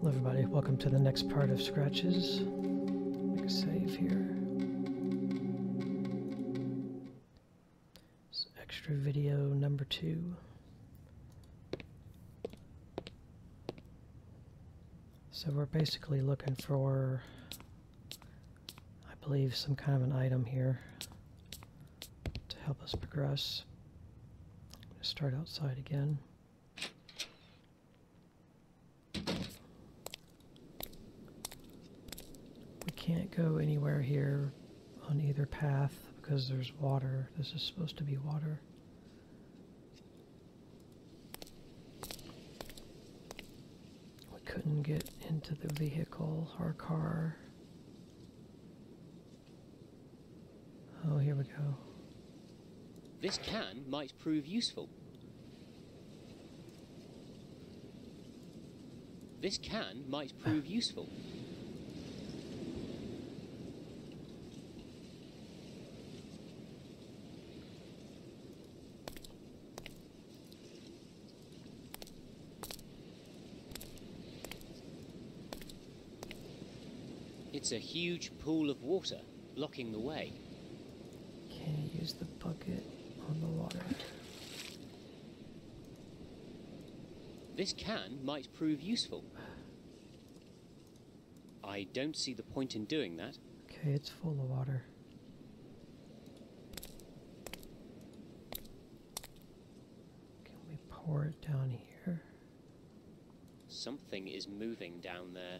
Hello everybody, welcome to the next part of Scratches. Make a save here. It's extra video number two. So we're basically looking for, I believe, some kind of an item here to help us progress. Start outside again. We can't go anywhere here on either path because there's water. This is supposed to be water. We couldn't get into the vehicle or car. Oh, here we go. This can might prove useful. This can might prove useful. It's a huge pool of water blocking the way. Can't use the bucket on the water. This can might prove useful. I don't see the point in doing that. Okay, it's full of water. Can we pour it down here? Something is moving down there.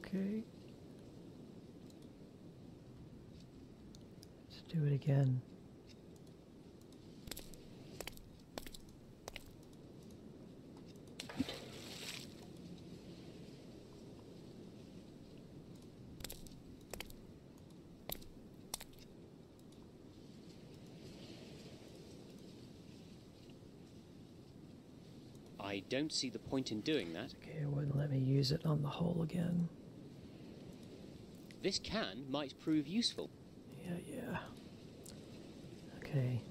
Okay. Do it again. I don't see the point in doing that. Okay, it wouldn't let me use it on the hole again. This can might prove useful. Yeah, yeah. Okay.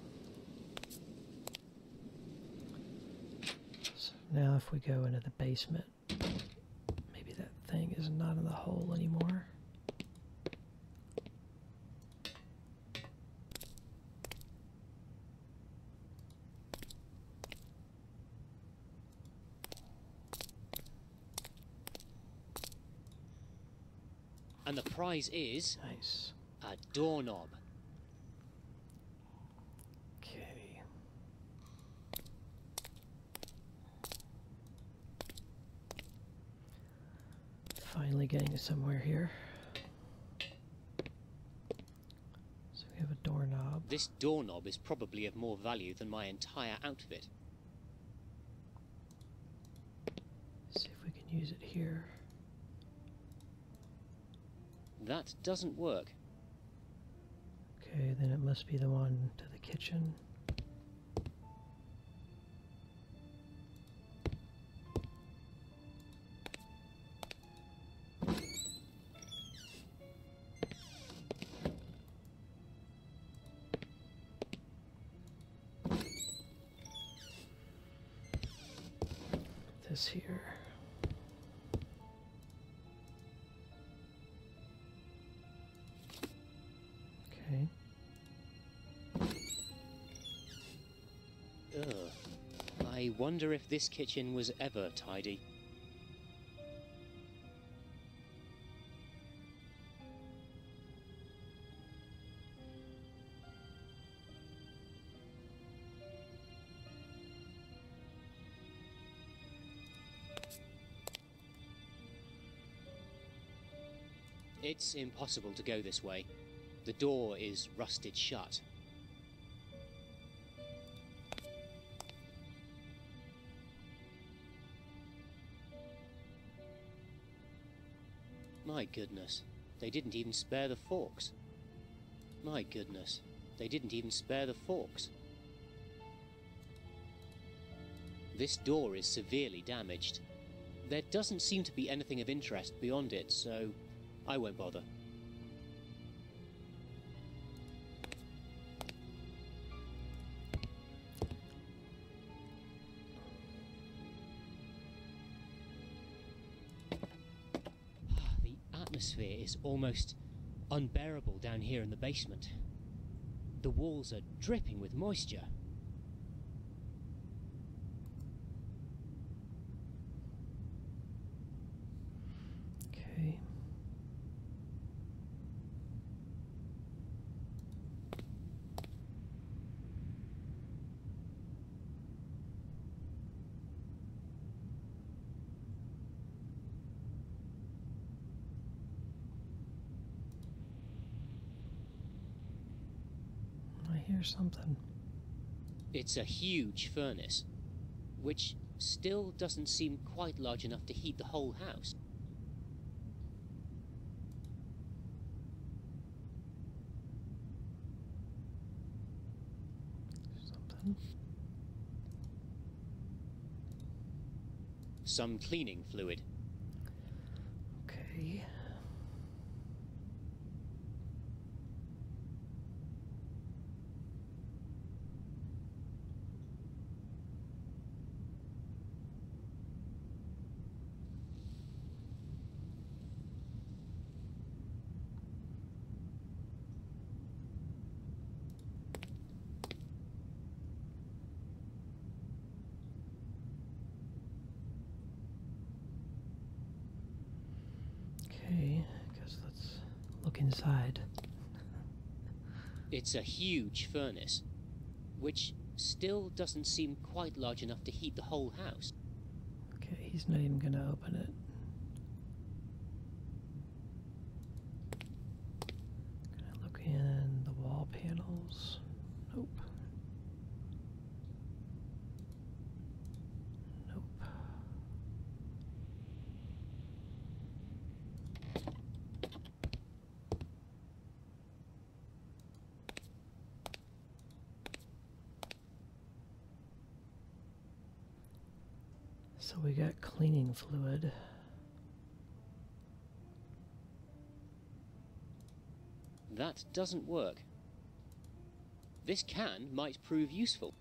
So now if we go into the basement, maybe that thing is not in the hole anymore. And the prize is Nice. a doorknob. Okay. Finally getting somewhere here. So we have a doorknob. This doorknob is probably of more value than my entire outfit. See if we can use it here. That doesn't work. Okay, then it must be the one to the kitchen. Wonder if this kitchen was ever tidy. It's impossible to go this way. The door is rusted shut. My goodness, they didn't even spare the forks. My goodness, they didn't even spare the forks. This door is severely damaged. There doesn't seem to be anything of interest beyond it, so I won't bother. Atmosphere is almost unbearable down here in the basement. The walls are dripping with moisture. Okay. Hear something. It's a huge furnace, which still doesn't seem quite large enough to heat the whole house. Something. Some cleaning fluid. Okay. Okay, guess let's look inside. It's a huge furnace, which still doesn't seem quite large enough to heat the whole house. Okay, he's not even gonna open it. Gonna look in the wall panels. Nope. Nope. So we got cleaning fluid. That doesn't work. This can might prove useful.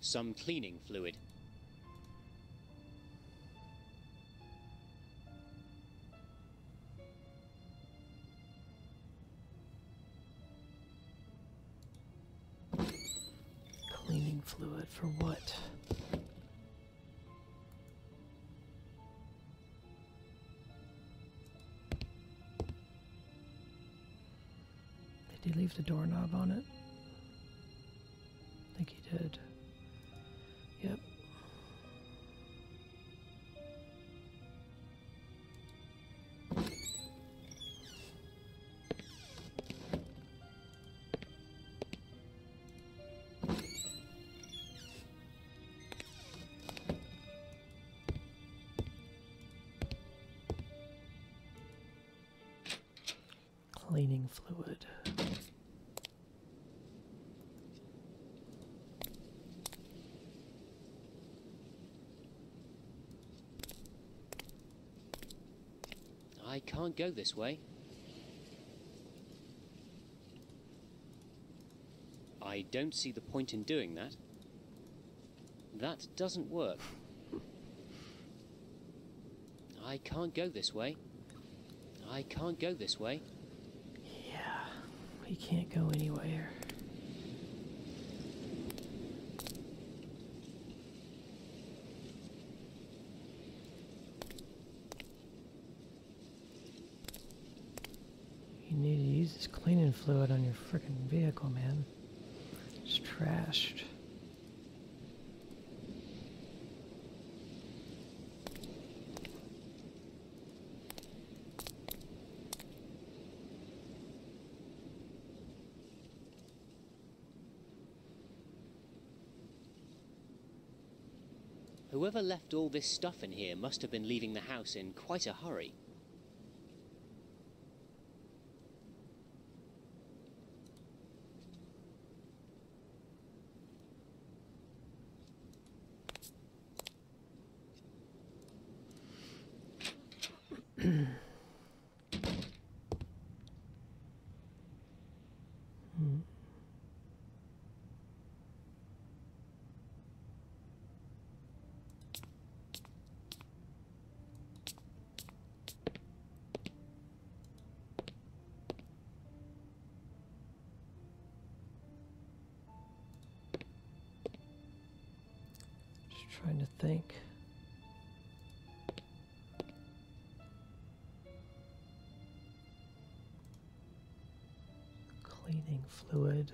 Some cleaning fluid. Did he leave the doorknob on it? I think he did. I can't go this way. I don't see the point in doing that. That doesn't work. I can't go this way. I can't go this way. Yeah, we can't go anywhere. You need to use this cleaning fluid on your freaking vehicle, man. It's trashed. Whoever left all this stuff in here must have been leaving the house in quite a hurry. Trying to think. Cleaning fluid.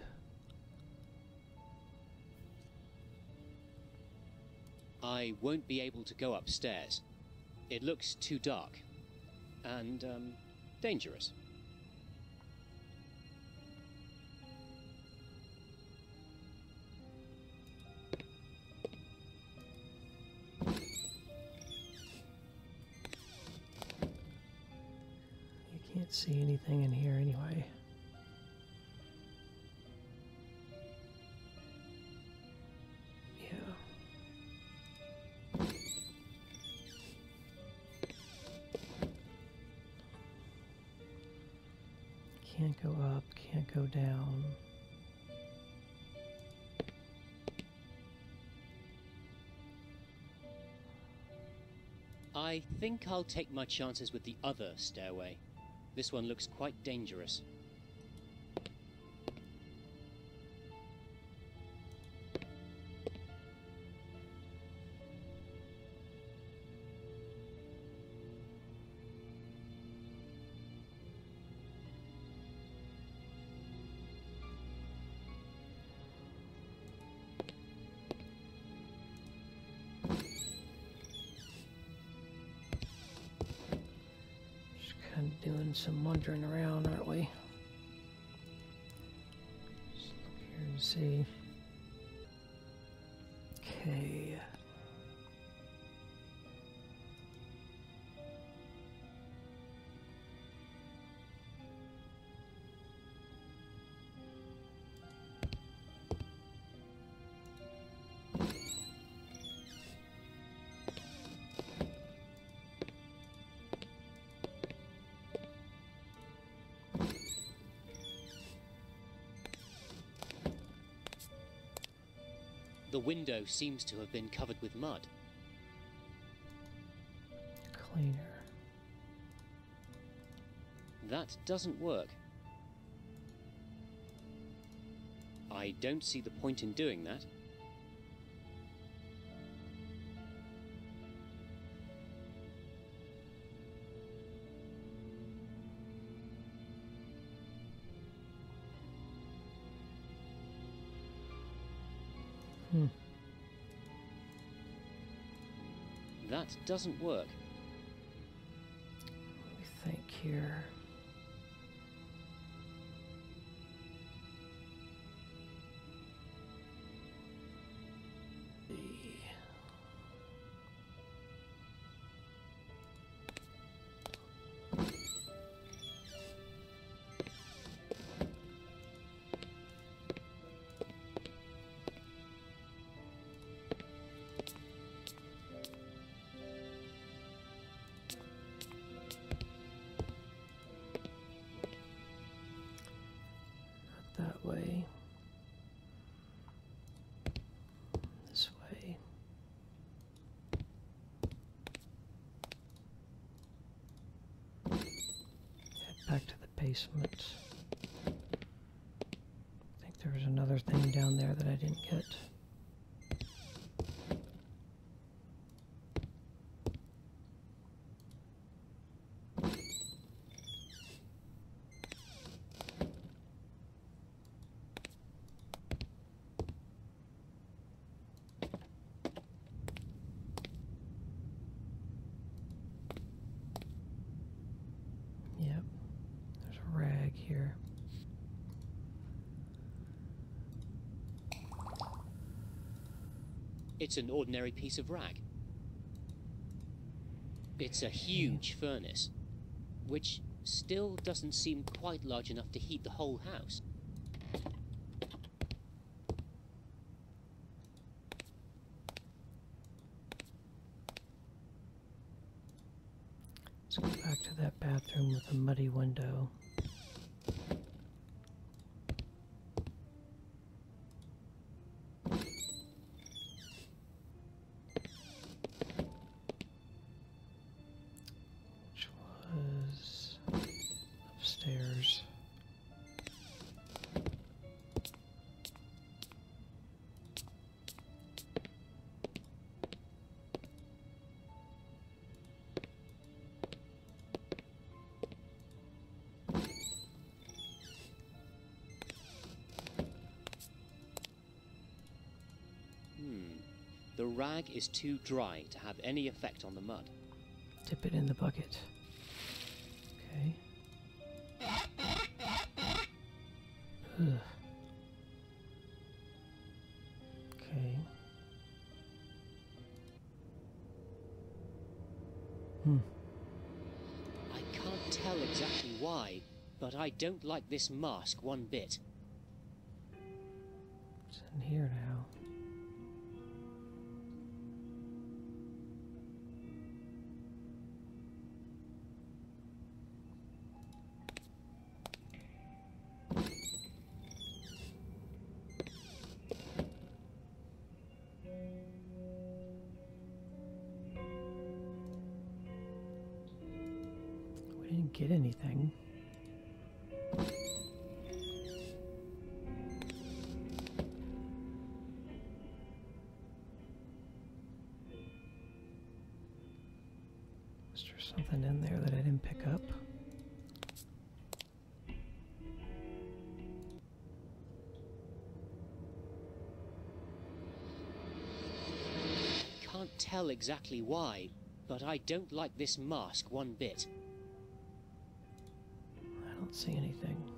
I won't be able to go upstairs. It looks too dark and um, dangerous. See anything in here anyway. Yeah. Can't go up, can't go down. I think I'll take my chances with the other stairway. This one looks quite dangerous. Doing some wandering around, aren't we? Just look here and see. The window seems to have been covered with mud. Cleaner. That doesn't work. I don't see the point in doing that. Hmm. That doesn't work. Let me think here. Basement. I think there was another thing down there that I didn't get. Yep. There's a rag here. It's an ordinary piece of rag. It's a huge furnace, which still doesn't seem quite large enough to heat the whole house. Let's go back to that bathroom with the muddy window. The rag is too dry to have any effect on the mud. Dip it in the bucket. Okay. Ugh. Okay. Hmm. I can't tell exactly why, but I don't like this mask one bit. What's in here now? Is there something in there that I didn't pick up? Can't tell exactly why, but I don't like this mask one bit. I don't see anything.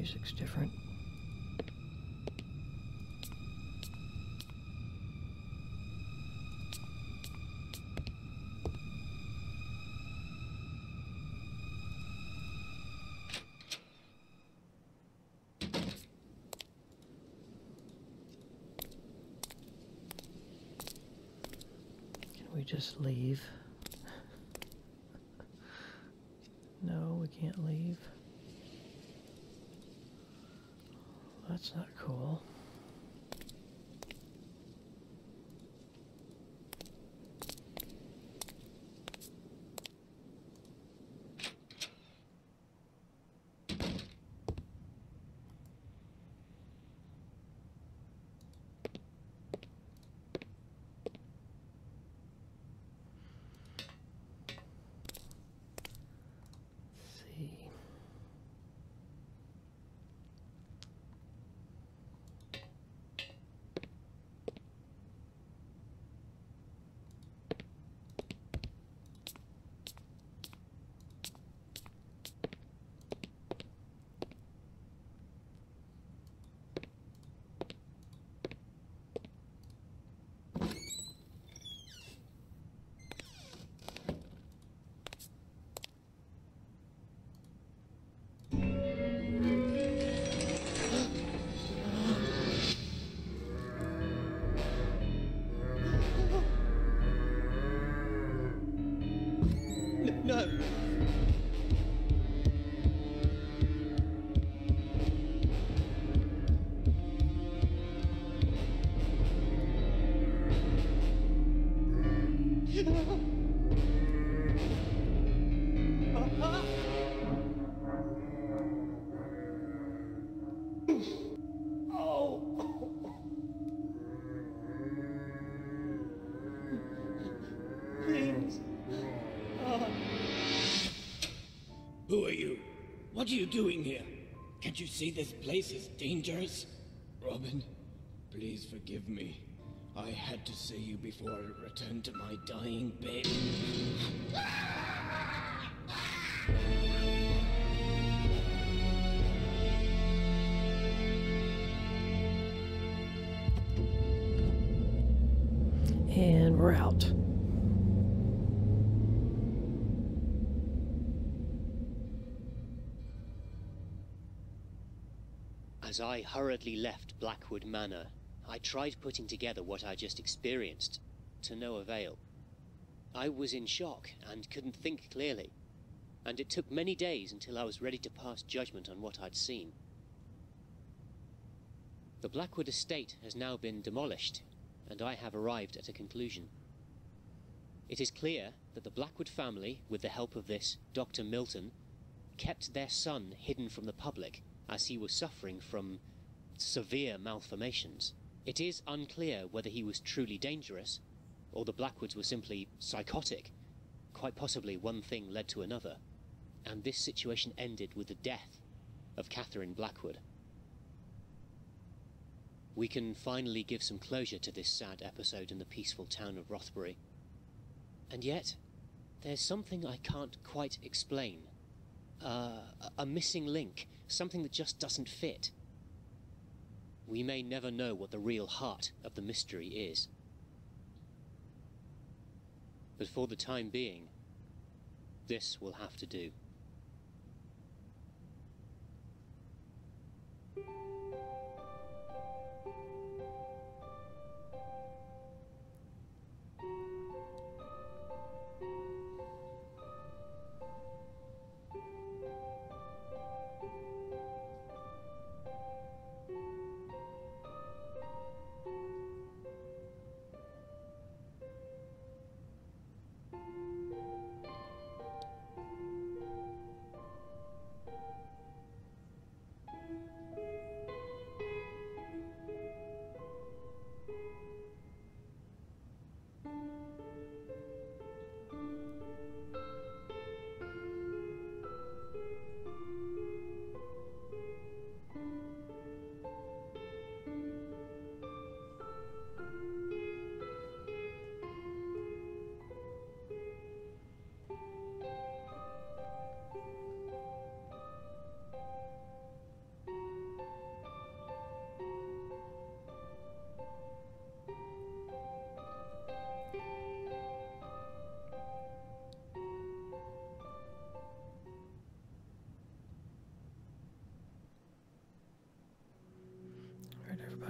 Music's different. Can we just leave? no, we can't leave. That's not cool. What are you doing here? Can't you see this place is dangerous? Robin, please forgive me. I had to see you before I returned to my dying bed. As I hurriedly left Blackwood Manor, I tried putting together what I just experienced, to no avail. I was in shock and couldn't think clearly, and it took many days until I was ready to pass judgment on what I'd seen. The Blackwood estate has now been demolished, and I have arrived at a conclusion. It is clear that the Blackwood family, with the help of this Dr. Milton, kept their son hidden from the public as he was suffering from severe malformations. It is unclear whether he was truly dangerous or the Blackwoods were simply psychotic. Quite possibly one thing led to another, and this situation ended with the death of Catherine Blackwood. We can finally give some closure to this sad episode in the peaceful town of Rothbury. And yet, there's something I can't quite explain. Uh, a missing link, something that just doesn't fit. We may never know what the real heart of the mystery is. But for the time being, this will have to do.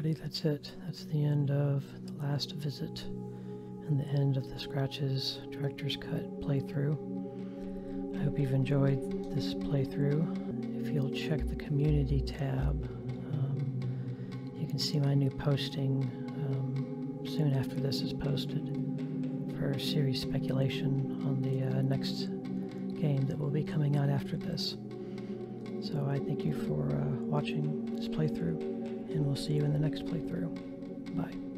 Everybody, that's it. That's the end of the last visit and the end of the Scratches Director's Cut playthrough. I hope you've enjoyed this playthrough. If you'll check the community tab, um, you can see my new posting um, soon after this is posted for series speculation on the uh, next game that will be coming out after this. So I thank you for uh, watching this playthrough and we'll see you in the next playthrough. Bye.